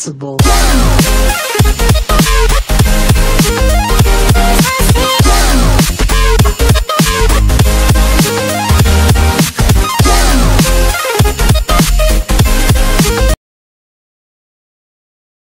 responsible.